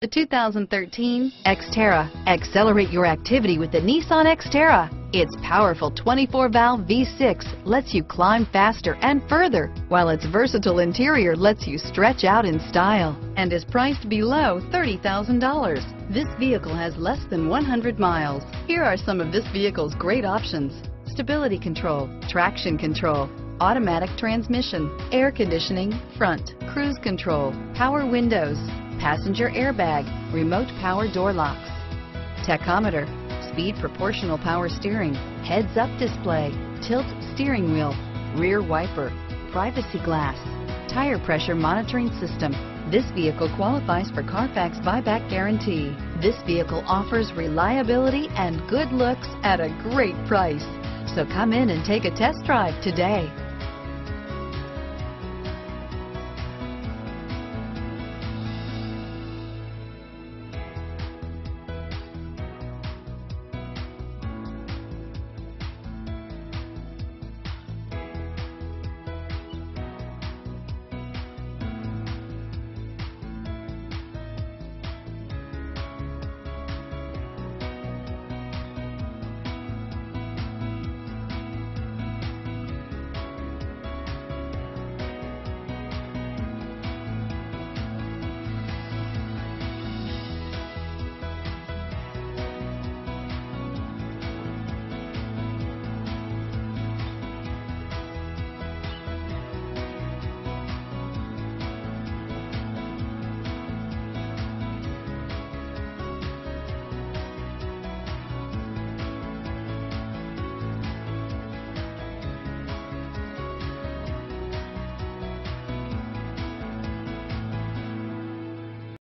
The 2013 Xterra. Accelerate your activity with the Nissan Xterra. Its powerful 24-valve V6 lets you climb faster and further, while its versatile interior lets you stretch out in style and is priced below $30,000. This vehicle has less than 100 miles. Here are some of this vehicle's great options. Stability control, traction control, automatic transmission, air conditioning, front, cruise control, power windows, passenger airbag, remote power door locks, tachometer, speed proportional power steering, heads up display, tilt steering wheel, rear wiper, privacy glass, tire pressure monitoring system. This vehicle qualifies for Carfax buyback guarantee. This vehicle offers reliability and good looks at a great price. So come in and take a test drive today.